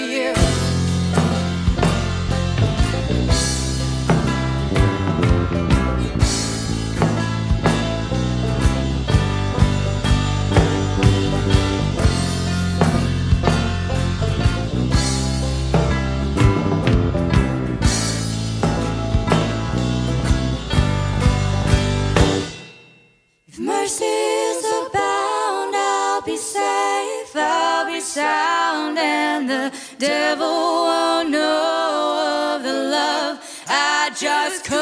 you. If abound, I'll be safe, I'll be sound, and the ever won't oh, know of the love. I just couldn't